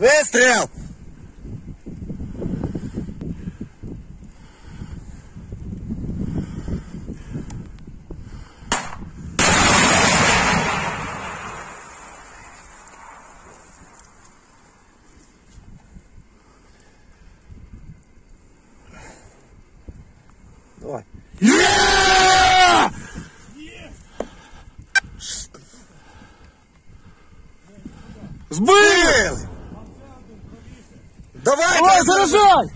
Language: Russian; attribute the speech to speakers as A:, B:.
A: Вистріл! Давай.
B: Збили!
A: Давай,
B: Давай,
A: Давай
B: заражай!